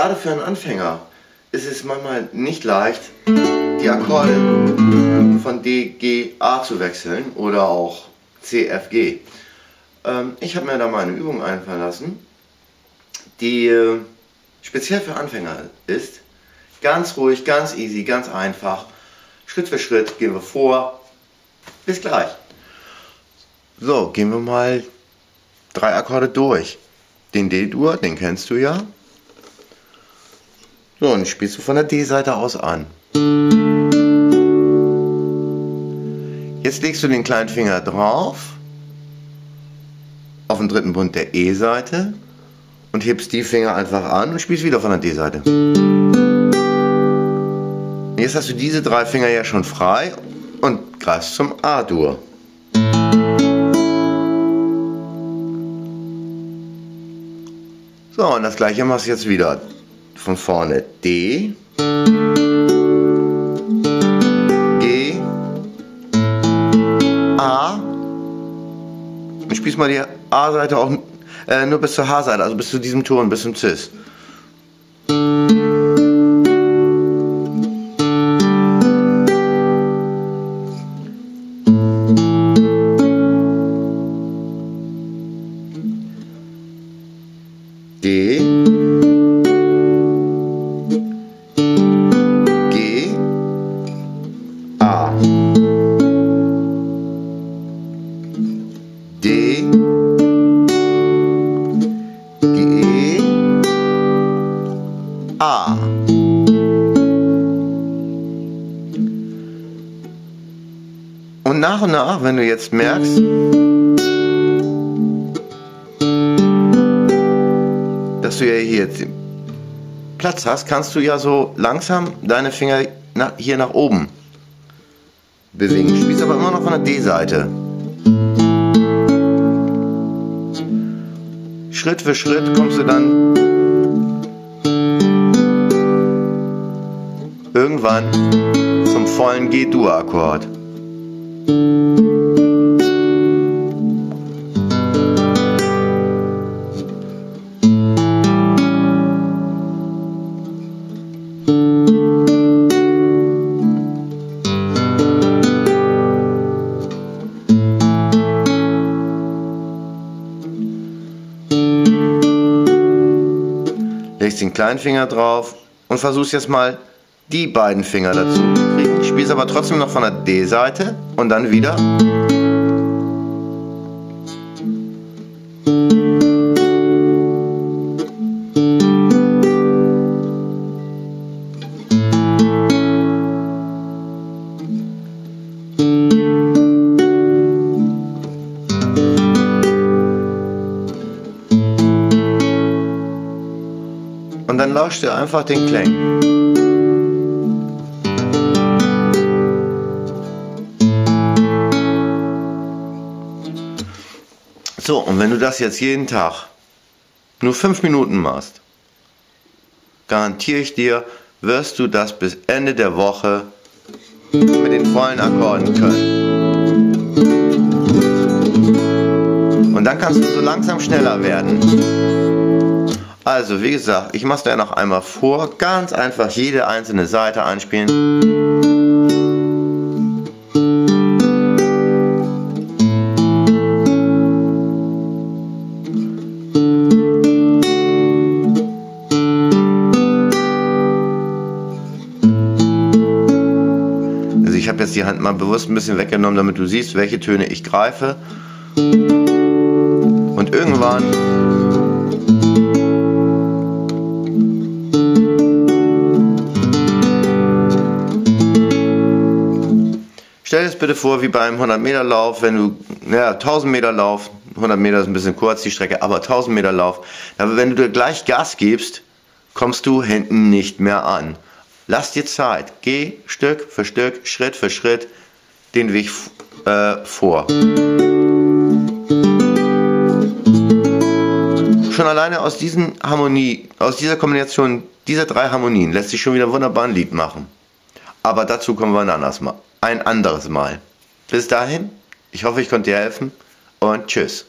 gerade für einen Anfänger ist es manchmal nicht leicht, die Akkorde von D, G, A zu wechseln oder auch C, F, G. Ähm, ich habe mir da mal eine Übung einfallen lassen, die äh, speziell für Anfänger ist. Ganz ruhig, ganz easy, ganz einfach. Schritt für Schritt gehen wir vor. Bis gleich. So, gehen wir mal drei Akkorde durch. Den D-Dur, den kennst du ja. So, und spielst du von der D-Seite aus an. Jetzt legst du den kleinen Finger drauf auf den dritten Bund der E-Seite und hebst die Finger einfach an und spielst wieder von der D-Seite. Jetzt hast du diese drei Finger ja schon frei und greifst zum A-Dur. So, und das gleiche machst du jetzt wieder. Von vorne D, G, A. Und spielst mal die A-Seite auch äh, nur bis zur H-Seite, also bis zu diesem Ton, bis zum Cis. D A Und nach und nach, wenn du jetzt merkst, dass du ja hier jetzt Platz hast, kannst du ja so langsam deine Finger nach, hier nach oben bewegen. Spielst aber immer noch von der D-Seite. Schritt für Schritt kommst du dann irgendwann zum vollen G-Dur-Akkord. legst den kleinen Finger drauf und versuchst jetzt mal die beiden Finger dazu zu kriegen. Spielst aber trotzdem noch von der D-Seite und dann wieder. Und dann lauscht ihr einfach den Klängen. So, und wenn du das jetzt jeden Tag nur fünf Minuten machst, garantiere ich dir, wirst du das bis Ende der Woche mit den vollen Akkorden können. Und dann kannst du so langsam schneller werden. Also, wie gesagt, ich mache es dir noch einmal vor. Ganz einfach jede einzelne Seite einspielen. Habe jetzt die Hand mal bewusst ein bisschen weggenommen, damit du siehst, welche Töne ich greife. Und irgendwann Stell dir das bitte vor, wie beim 100 Meter Lauf, wenn du, ja, 1000 Meter Lauf, 100 Meter ist ein bisschen kurz die Strecke, aber 1000 Meter Lauf, aber wenn du dir gleich Gas gibst, kommst du hinten nicht mehr an. Lass dir Zeit, geh Stück für Stück, Schritt für Schritt den Weg äh, vor. Schon alleine aus diesen Harmonie, aus dieser Kombination dieser drei Harmonien lässt sich schon wieder wunderbar ein Lied machen. Aber dazu kommen wir ein anderes Mal ein anderes Mal. Bis dahin, ich hoffe, ich konnte dir helfen und tschüss.